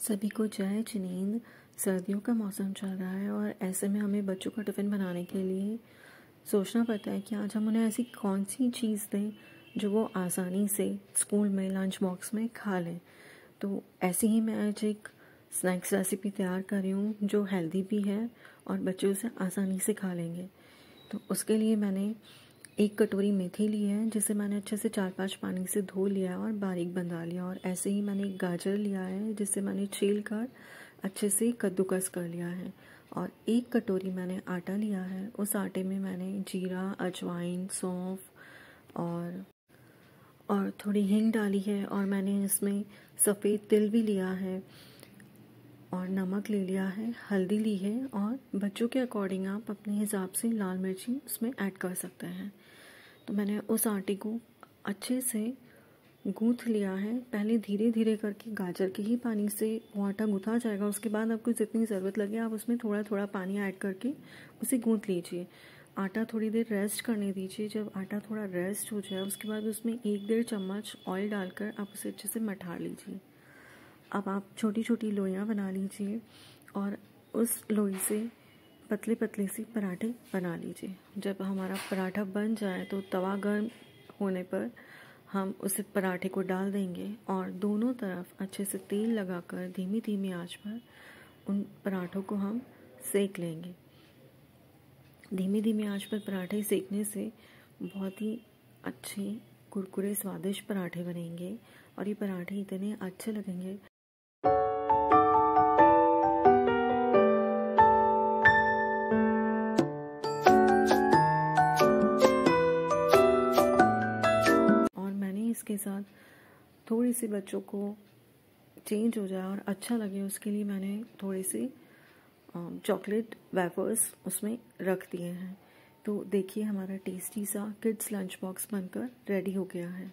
सभी को जय जिनेंद सर्दियों का मौसम चल रहा है और ऐसे में हमें बच्चों का टिफ़िन बनाने के लिए सोचना पड़ता है कि आज हम उन्हें ऐसी कौन सी चीज़ दें जो वो आसानी से स्कूल में लंच बॉक्स में खा लें। तो ऐसी ही मैं आज एक स्नैक्स रेसिपी तैयार कर रही हूँ, जो हेल्दी भी है और बच्चे उसे आसानी से खा लेंगे। तो उसके लिए मैंने एक कटोरी मेथी ली है, जिसे मैंने अच्छे से चार पाँच पानी से धो लिया है और बारीक बंधा लिया और ऐसे ही मैंने एक गाजर लिया है, जिसे मैंने छील कर अच्छे से कद्दूकस कर लिया है। और एक कटोरी मैंने आटा लिया है, उस आटे में मैंने जीरा, अजवाइन, सौंफ और और थोड़ी हींग डाली है और मैंने इसमें सफ़ेद तिल भी लिया है और नमक ले लिया है, हल्दी ली है और बच्चों के अकॉर्डिंग आप अपने हिसाब से लाल मिर्ची उसमें ऐड कर सकते हैं। तो मैंने उस आटे को अच्छे से गूँथ लिया है। पहले धीरे धीरे करके गाजर के ही पानी से वो आटा गूँथा जाएगा। उसके बाद आपको जितनी ज़रूरत लगे, आप उसमें थोड़ा थोड़ा पानी ऐड करके उसे गूँथ लीजिए। आटा थोड़ी देर रेस्ट करने दीजिए। जब आटा थोड़ा रेस्ट हो जाए, उसके बाद उसमें एक डेढ़ चम्मच ऑयल डालकर आप उसे अच्छे से मठा लीजिए। अब आप छोटी छोटी लोइयाँ बना लीजिए और उस लोई से पतले पतले से पराठे बना लीजिए। जब हमारा पराठा बन जाए तो तवा गर्म होने पर हम उस पराठे को डाल देंगे और दोनों तरफ़ अच्छे से तेल लगाकर धीमी धीमी आँच पर उन पराठों को हम सेक लेंगे। धीमी धीमी आँच पर पराठे सेकने से बहुत ही अच्छे, कुरकुरे, स्वादिष्ट पराठे बनेंगे और ये पराठे इतने अच्छे लगेंगे साथ थोड़ी सी बच्चों को चेंज हो जाए और अच्छा लगे, उसके लिए मैंने थोड़ी सी चॉकलेट वेफर्स उसमें रख दिए हैं। तो देखिए हमारा टेस्टी सा किड्स लंच बॉक्स बनकर रेडी हो गया है।